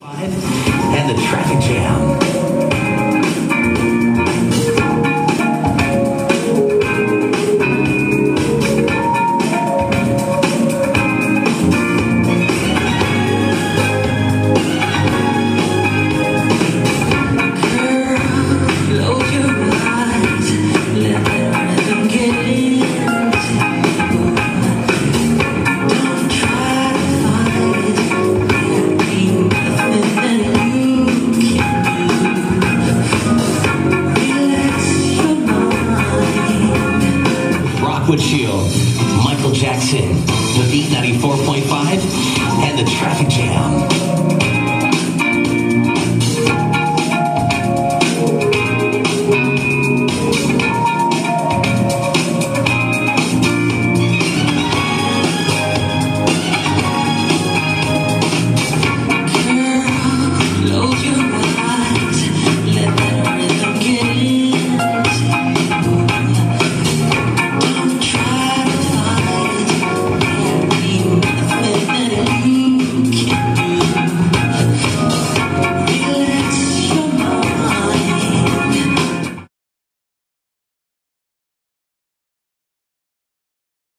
and the traffic jam. Rockwood Shield, Michael Jackson with Beat 94.5 and the traffic jam.